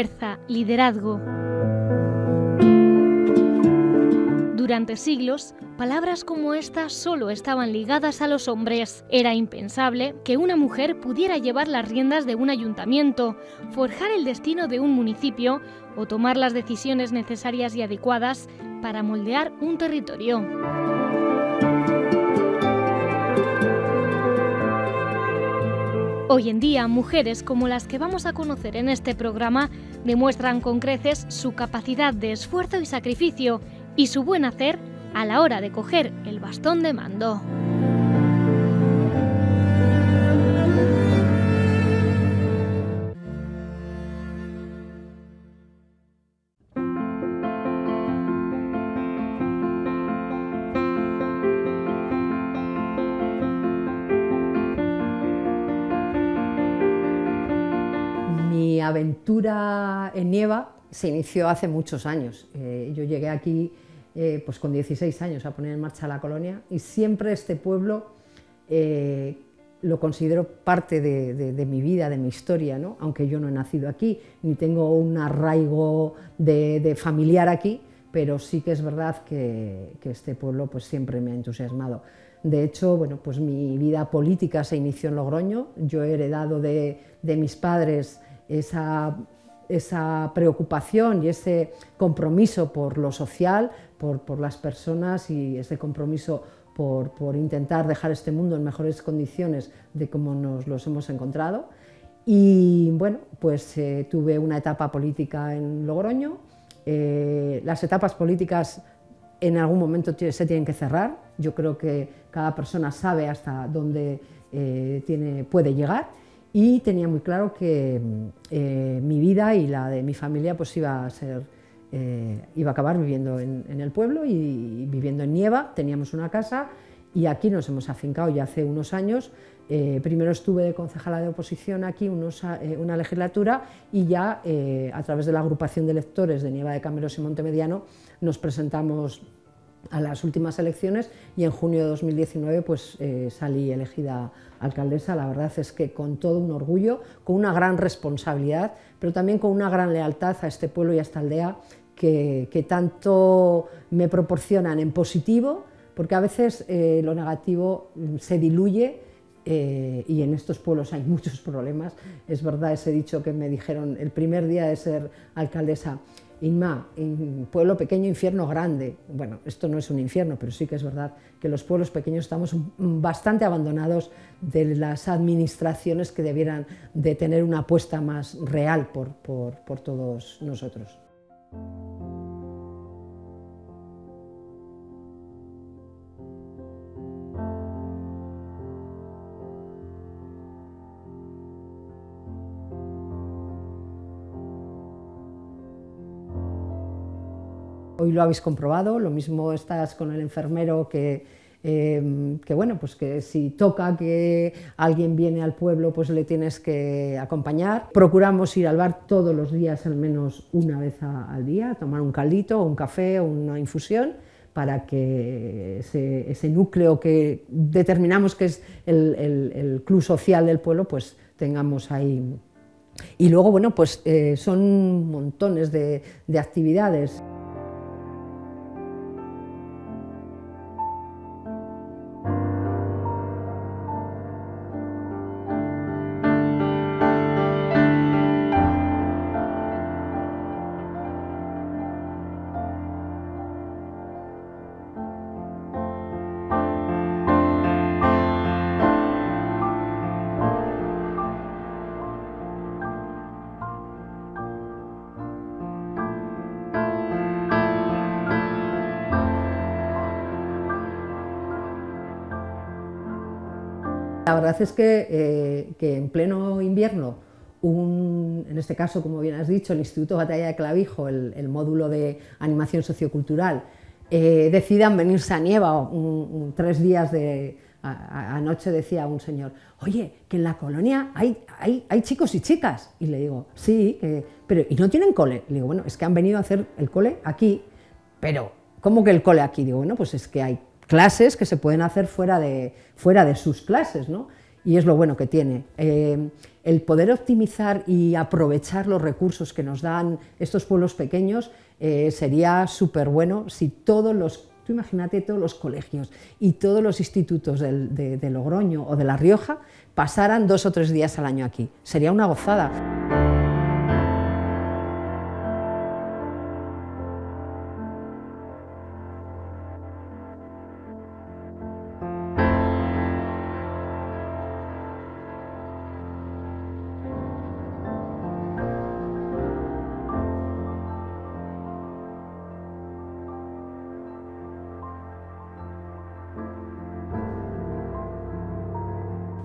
fuerza, liderazgo. Durante siglos, palabras como esta solo estaban ligadas a los hombres. Era impensable que una mujer pudiera llevar las riendas de un ayuntamiento, forjar el destino de un municipio o tomar las decisiones necesarias y adecuadas para moldear un territorio. Hoy en día, mujeres como las que vamos a conocer en este programa demuestran con creces su capacidad de esfuerzo y sacrificio y su buen hacer a la hora de coger el bastón de mando. Aventura en Nieva se inició hace muchos años. Eh, yo llegué aquí eh, pues con 16 años a poner en marcha la colonia y siempre este pueblo eh, lo considero parte de, mi vida, de mi historia, ¿no? aunque yo no he nacido aquí ni tengo un arraigo de, familiar aquí, pero sí que es verdad que, este pueblo pues, siempre me ha entusiasmado. De hecho, bueno, pues mi vida política se inició en Logroño, yo he heredado de mis padres esa esa preocupación y ese compromiso por lo social, por, las personas y ese compromiso por, intentar dejar este mundo en mejores condiciones de como nos los hemos encontrado. Y bueno, pues eh, tuve una etapa política en Logroño. Eh, las etapas políticas en algún momento se tienen que cerrar. Yo creo que cada persona sabe hasta dónde eh, tiene, puede llegar y tenía muy claro que eh, mi vida y la de mi familia pues iba a ser eh, iba a acabar viviendo en, el pueblo y, viviendo en Nieva. Teníamos una casa y aquí nos hemos afincado ya hace unos años. Eh, primero estuve de concejala de oposición aquí una legislatura y ya a través de la agrupación de electores de Nieva de Cameros y Montemediano nos presentamos a las últimas elecciones y en junio de 2019 pues, eh, salí elegida alcaldesa. La verdad es que con todo un orgullo, con una gran responsabilidad, pero también con una gran lealtad a este pueblo y a esta aldea que, tanto me proporcionan en positivo, porque a veces eh, lo negativo se diluye eh, y en estos pueblos hay muchos problemas. Es verdad ese dicho que me dijeron el primer día de ser alcaldesa, Inma, pueblo pequeño, infierno grande. Bueno, esto no es un infierno, pero sí que es verdad que los pueblos pequeños estamos bastante abandonados de las administraciones que debieran de tener una apuesta más real por, por todos nosotros. Hoy lo habéis comprobado, lo mismo estás con el enfermero que, em, que, bueno, pues que si toca que alguien viene al pueblo, pues le tienes que acompañar. Procuramos ir al bar todos los días, al menos una vez al día, tomar un caldito, un café o una infusión para que ese, núcleo que determinamos que es el, club social del pueblo, pues tengamos ahí. Y luego, bueno, pues eh, son montones de actividades. La verdad es eh, que, en pleno invierno, en este caso, como bien has dicho, el Instituto Batalla de Clavijo, el, módulo de animación sociocultural, eh, decidan venirse a Nieva tres días de... anoche decía un señor, oye, que en la colonia hay, hay, chicos y chicas. Y le digo, sí, pero ¿y no tienen cole? Le digo, bueno, es que han venido a hacer el cole aquí, pero ¿cómo que el cole aquí? Digo, bueno, pues es que hay clases que se pueden hacer fuera de, fuera de sus clases, ¿no? y es lo bueno que tiene. Eh, el poder optimizar y aprovechar los recursos que nos dan estos pueblos pequeños eh, sería súper bueno si todos los, tú imagínate todos los colegios y todos los institutos de Logroño o de La Rioja pasaran dos o tres días al año aquí. Sería una gozada.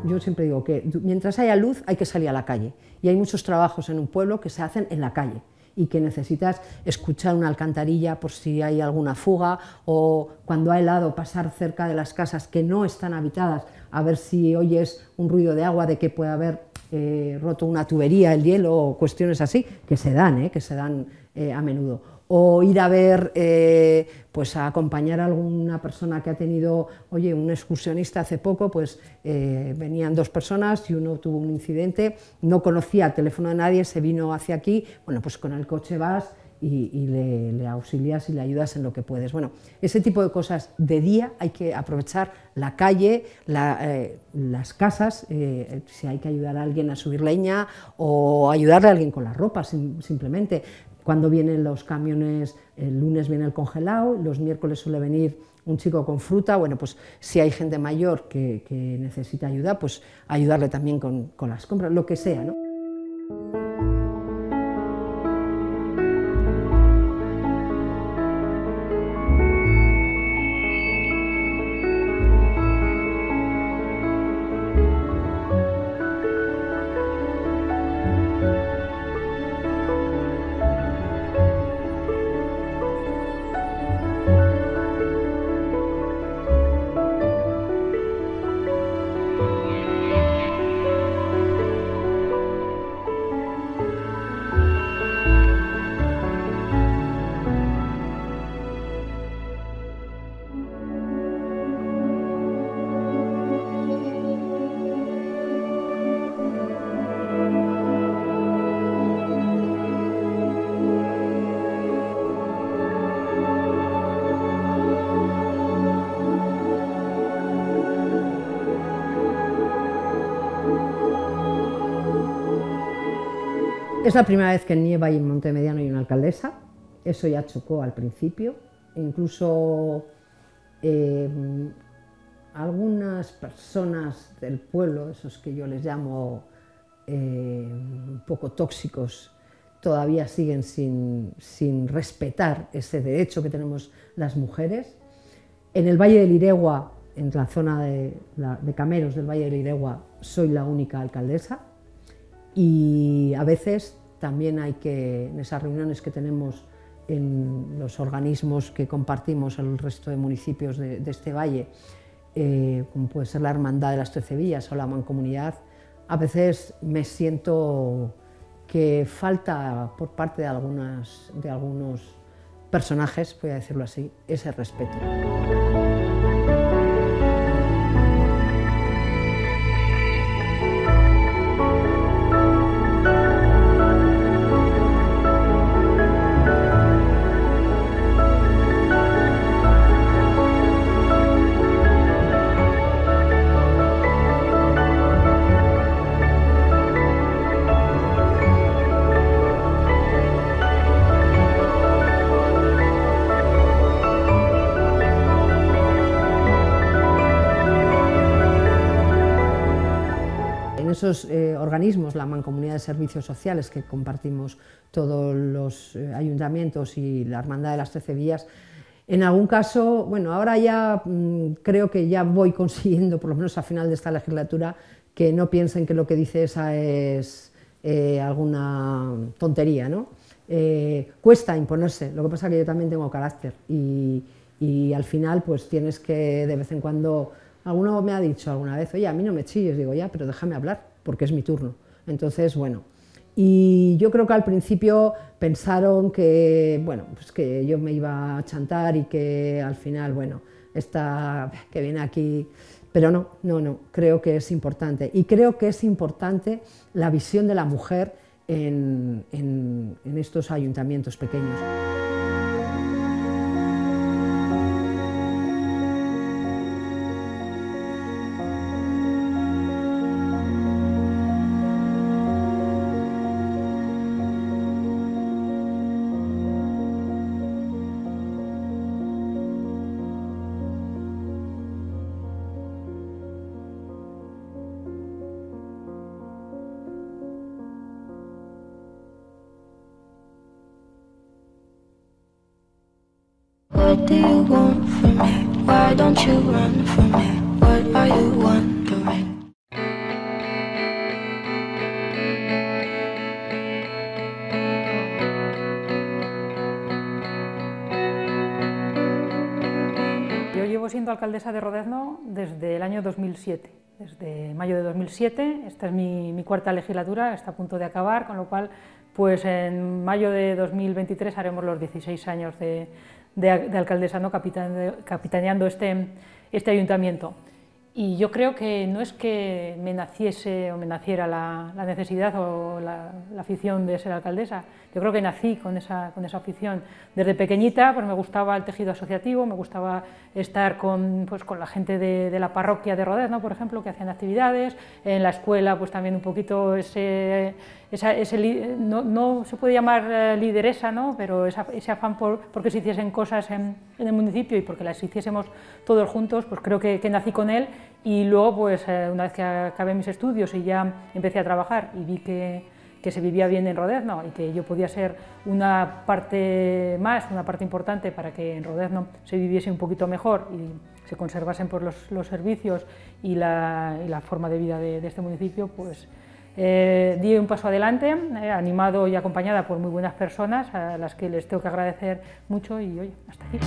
Yo siempre digo que mientras haya luz hay que salir a la calle. Y hay muchos trabajos en un pueblo que se hacen en la calle y que necesitas escuchar una alcantarilla por si hay alguna fuga o cuando ha helado pasar cerca de las casas que no están habitadas a ver si oyes un ruido de agua de que puede haber eh, roto una tubería, el hielo o cuestiones así que se dan, eh, que se dan eh, a menudo o ir a ver, eh, pues a acompañar a alguna persona que ha tenido, oye, un excursionista hace poco, pues eh, venían dos personas y uno tuvo un incidente, no conocía el teléfono de nadie, se vino hacia aquí, bueno, pues con el coche vas y, le, auxilias y le ayudas en lo que puedes. Bueno, ese tipo de cosas de día hay que aprovechar la calle, eh, las casas, si hay que ayudar a alguien a subir leña o ayudarle a alguien con la ropa simplemente, cuando vienen los camiones, el lunes viene el congelado, los miércoles suele venir un chico con fruta, bueno, pues si hay gente mayor que, necesita ayuda, pues ayudarle también con, con las compras, lo que sea, ¿no? Es la primera vez que en Nieva y en Montemediano hay una alcaldesa, eso ya chocó al principio, incluso eh, algunas personas del pueblo, esos que yo les llamo eh, un poco tóxicos, todavía siguen sin, respetar ese derecho que tenemos las mujeres. En el Valle del Iregua, en la zona de, de Cameros del Valle del Iregua, soy la única alcaldesa y a veces también hay que, en esas reuniones que tenemos en los organismos que compartimos el resto de municipios de, este valle, eh, como puede ser la Hermandad de las Trece Villas o la Mancomunidad, a veces me siento que falta por parte de, algunas, de algunos personajes, voy a decirlo así, ese respeto. Esos eh, organismos, la Mancomunidad de Servicios Sociales que compartimos todos los eh, ayuntamientos y la Hermandad de las Trece Vías, en algún caso, bueno, ahora ya mm, creo que ya voy consiguiendo, por lo menos a final de esta legislatura, que no piensen que lo que dice esa es eh, alguna tontería, ¿no? cuesta imponerse, lo que pasa es que yo también tengo carácter y, y al final pues tienes que de vez en cuando Alguno me ha dicho alguna vez, oye, a mí no me chilles, digo, ya, pero déjame hablar, porque es mi turno. Entonces, bueno, y yo creo que al principio pensaron que, bueno, pues que yo me iba a chantar y que al final, bueno, esta que viene aquí, Pero no, no, no, creo que es importante. Y creo que es importante la visión de la mujer en, en estos ayuntamientos pequeños. Do you want from me? Why don't you run from me? What are you? Yo llevo siendo alcaldesa de Rodezno desde el año 2007, desde mayo de 2007. Esta es mi, mi, cuarta legislatura, está a punto de acabar, con lo cual, pues en mayo de 2023 haremos los 16 años de, de, de alcaldesa capitaneando este, este ayuntamiento. Y yo creo que no es que me naciese o me naciera la, necesidad o la, afición de ser alcaldesa, yo creo que nací con esa, con esa afición. Desde pequeñita pues me gustaba el tejido asociativo, me gustaba estar con, pues, con la gente de, la parroquia de Rodez, por ejemplo, que hacían actividades, en la escuela pues también un poquito ese, no, se puede llamar eh, lideresa, ¿no? pero ese afán por porque se hiciesen cosas en, el municipio y porque las hiciésemos todos juntos, pues creo que, nací con él. Y luego, pues eh, una vez que acabé mis estudios y ya empecé a trabajar y vi que, se vivía bien en Rodezno y que yo podía ser una parte más, una parte importante para que en Rodezno se viviese un poquito mejor y se conservasen por los, los, servicios y la, y la, forma de vida de, de este municipio, pues eh, di un paso adelante, eh, animado y acompañada por muy buenas personas a las que les tengo que agradecer mucho y oye, hasta aquí.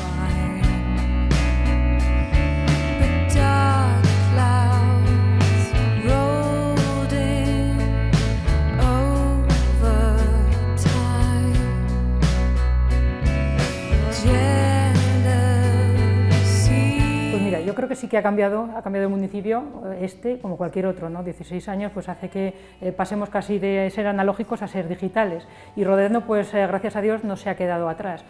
Creo que sí que ha cambiado, ha cambiado el municipio, eh, este como cualquier otro, ¿no? 16 años pues hace que eh, pasemos casi de ser analógicos a ser digitales y Rodezno pues eh, gracias a Dios no se ha quedado atrás.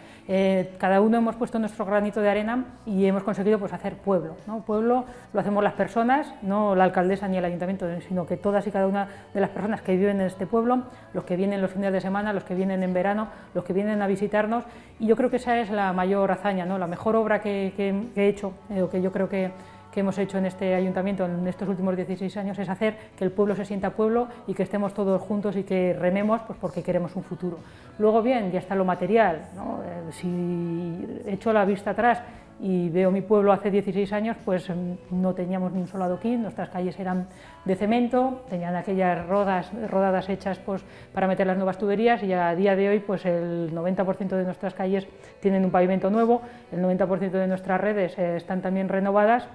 cada uno hemos puesto nuestro granito de arena y hemos conseguido pues hacer pueblo. ¿no? Pueblo lo hacemos las personas, no la alcaldesa ni el ayuntamiento, sino que todas y cada una de las personas que viven en este pueblo, los que vienen los fines de semana, los que vienen en verano, los que vienen a visitarnos y yo creo que esa es la mayor hazaña, ¿no? la mejor obra que, que, que he hecho, o que yo creo que hemos hecho en este ayuntamiento en estos últimos 16 años es hacer que el pueblo se sienta pueblo y que estemos todos juntos y que rememos pues porque queremos un futuro. Luego bien, ya está lo material, ¿no? Eh, si echo la vista atrás y veo mi pueblo hace 16 años, pues mm, no teníamos ni un solo adoquín, nuestras calles eran de cemento, tenían aquellas rodas, rodadas hechas pues, para meter las nuevas tuberías y a día de hoy pues el 90% de nuestras calles tienen un pavimento nuevo, el 90% de nuestras redes eh, están también renovadas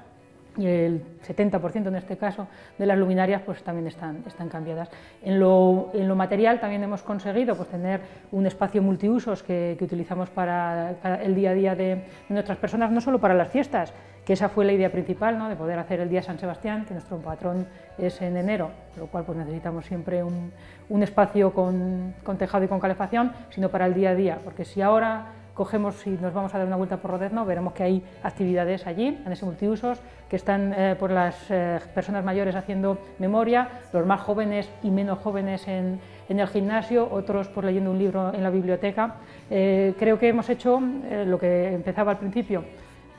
y el 70% en este caso de las luminarias pues también están, están cambiadas. En lo, en lo, material también hemos conseguido pues, tener un espacio multiusos que, que utilizamos para, el día a día de, nuestras personas, no solo para las fiestas, que esa fue la idea principal, ¿no? de poder hacer el Día San Sebastián, que nuestro patrón es en enero, lo cual pues, necesitamos siempre un, un espacio con, con tejado y con calefacción, sino para el día a día, porque si ahora cogemos y nos vamos a dar una vuelta por Rodezno, veremos que hay actividades allí, en ese multiusos, que están eh, por las eh, personas mayores haciendo memoria, los más jóvenes y menos jóvenes en, el gimnasio, otros por leyendo un libro en la biblioteca. Eh, creo que hemos hecho lo que empezaba al principio,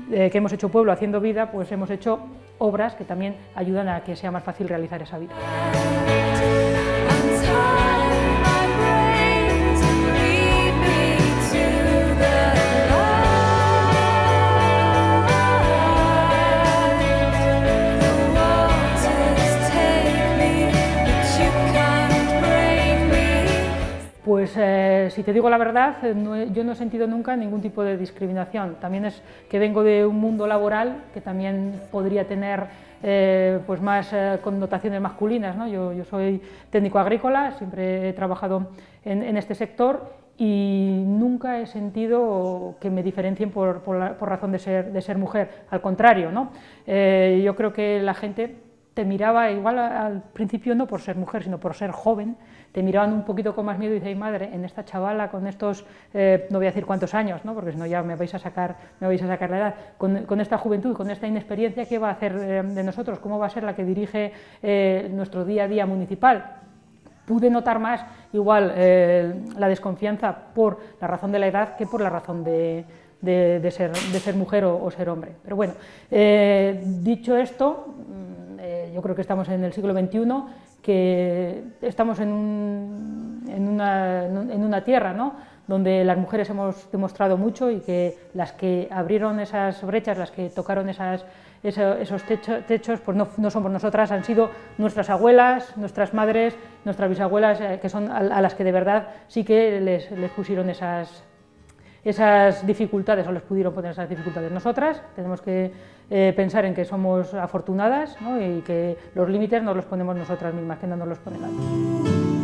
que hemos hecho pueblo haciendo vida, pues hemos hecho obras que también ayudan a que sea más fácil realizar esa vida. Te digo la verdad, no yo no he sentido nunca ningún tipo de discriminación. También es que vengo de un mundo laboral que también podría tener eh, pues más eh, connotaciones masculinas. ¿no? Yo, soy técnico agrícola, siempre he trabajado en, este sector y nunca he sentido que me diferencien por, razón de ser, mujer, al contrario, ¿no? Eh, yo creo que la gente te miraba igual al principio no por ser mujer, sino por ser joven, te miraban un poquito con más miedo y dices, madre, en esta chavala con estos, eh, no voy a decir cuántos años, ¿no? porque si no ya me vais a sacar, me vais a sacar la edad, con, esta juventud, con esta inexperiencia, ¿qué va a hacer eh, de nosotros? ¿Cómo va a ser la que dirige eh, nuestro día a día municipal? Pude notar más igual la desconfianza por la razón de la edad que por la razón de, de, ser, de ser, mujer o, o, ser hombre. Pero bueno, dicho esto, mm, yo creo que estamos en el siglo XXI que estamos en, una, tierra ¿no? donde las mujeres hemos demostrado mucho y que las que abrieron esas brechas, las que tocaron esos, techos, pues no, no, somos nosotras, han sido nuestras abuelas, nuestras madres, nuestras bisabuelas, eh, que son a, las que de verdad sí que les, les pusieron esas, esas dificultades o les pudieron poner esas dificultades. Nosotras tenemos que eh, pensar en que somos afortunadas y que los límites nos los ponemos nosotras mismas, que no nos los ponen nadie.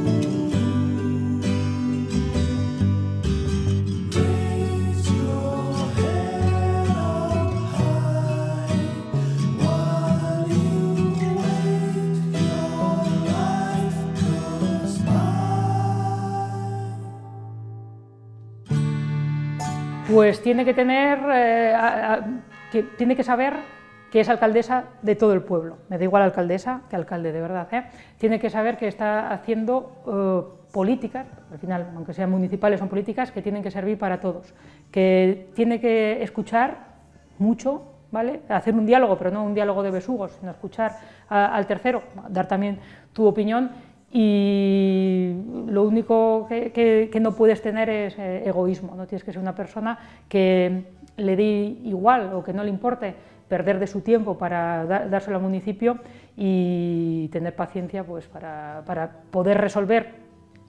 Pues tiene que tener, eh, tiene que saber que es alcaldesa de todo el pueblo. Me da igual alcaldesa que alcalde, de verdad. ¿eh? Tiene que saber que está haciendo eh, políticas, al final, aunque sean municipales, son políticas que tienen que servir para todos. Que tiene que escuchar mucho, ¿vale? Hacer un diálogo, pero no un diálogo de besugos, sino escuchar al tercero, dar también tu opinión y lo único que, no puedes tener es eh, egoísmo, no tienes que ser una persona que le dé igual o que no le importe perder de su tiempo para dárselo al municipio y tener paciencia pues, para, para poder resolver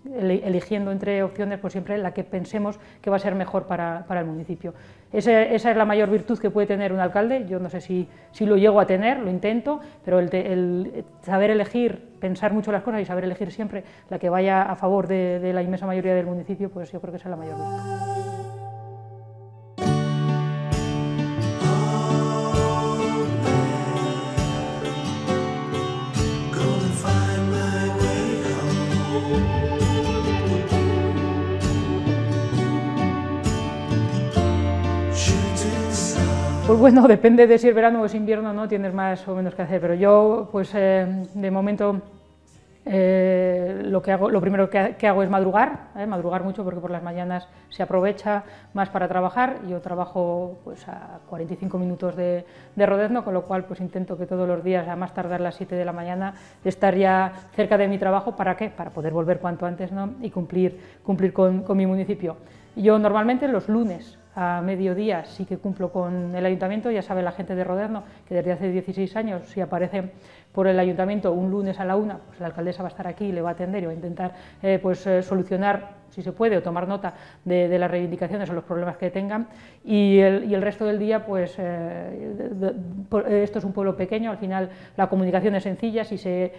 eligiendo entre opciones, pues siempre la que pensemos que va a ser mejor para, el municipio. esa es la mayor virtud que puede tener un alcalde, yo no sé si, si lo llego a tener, lo intento, pero el, saber elegir, pensar mucho las cosas y saber elegir siempre la que vaya a favor de, de la inmensa mayoría del municipio, pues yo creo que esa es la mayor virtud. Pues bueno, depende de si es verano o es invierno, no tienes más o menos que hacer, pero yo, pues eh, de momento, eh, lo, que hago, lo primero que, hago es madrugar, eh, madrugar mucho porque por las mañanas se aprovecha más para trabajar. Yo trabajo pues, a 45 minutos de, de Rodezno, con lo cual pues, intento que todos los días, a más tardar las 7 de la mañana, estar ya cerca de mi trabajo. ¿Para qué? Para poder volver cuanto antes ¿no? y cumplir, cumplir con, con mi municipio. Yo normalmente los lunes a mediodía sí que cumplo con el ayuntamiento, ya sabe la gente de Roderno que desde hace 16 años si aparece por el ayuntamiento un lunes a la una, pues la alcaldesa va a estar aquí, le va a atender y va a intentar eh, pues, eh, solucionar, si se puede, o tomar nota de, las reivindicaciones o los problemas que tengan. Y el, resto del día, pues eh, esto es un pueblo pequeño, al final la comunicación es sencilla, si se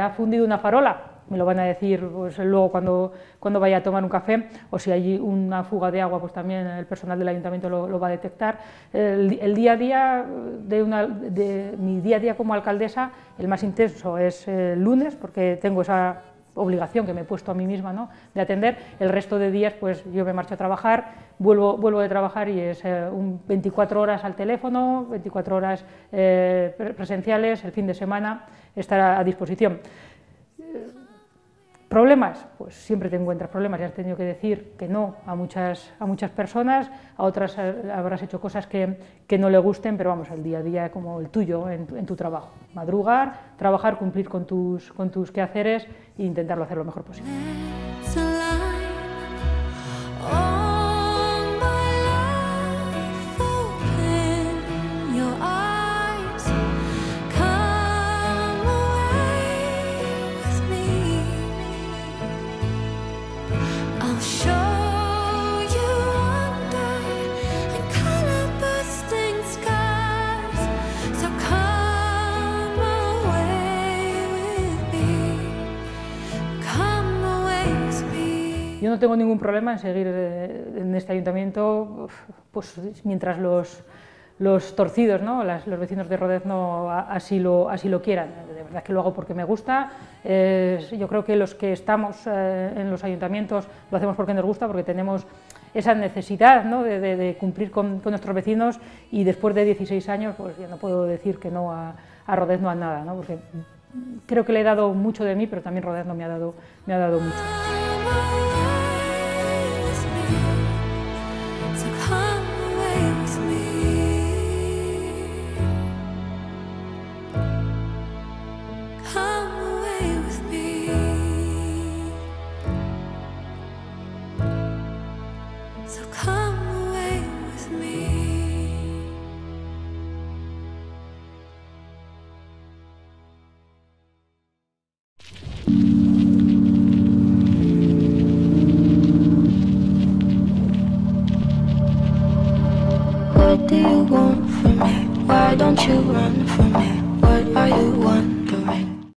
ha fundido una farola, me lo van a decir pues, luego cuando, cuando vaya a tomar un café, o si hay una fuga de agua, pues también el personal del ayuntamiento lo, va a detectar. El, día a día, de, una, de, mi día a día como alcaldesa, el más intenso es el lunes, porque tengo esa obligación que me he puesto a mí misma ¿no? de atender, el resto de días pues yo me marcho a trabajar, vuelvo, vuelvo de trabajar y es eh, un 24 horas al teléfono, 24 horas eh, presenciales, el fin de semana estar a disposición. ¿Problemas? Pues siempre te encuentras problemas, ya has tenido que decir que no a muchas, a muchas personas, a otras habrás hecho cosas que, que no le gusten, pero vamos, el día a día como el tuyo en, en tu trabajo. Madrugar, trabajar, cumplir con tus, con tus quehaceres e intentarlo hacer lo mejor posible. Yo no tengo ningún problema en seguir eh, en este ayuntamiento pues, mientras los, los torcidos, ¿no? los vecinos de Rodezno así lo, así lo quieran. De verdad que lo hago porque me gusta. yo creo que los que estamos eh, en los ayuntamientos lo hacemos porque nos gusta, porque tenemos esa necesidad ¿no? de, cumplir con, nuestros vecinos y después de 16 años pues ya no puedo decir que no a, a Rodezno a nada, ¿no? porque creo que le he dado mucho de mí, pero también Rodezno me ha dado, me ha dado mucho.